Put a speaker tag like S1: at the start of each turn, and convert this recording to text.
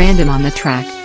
S1: Random on the track.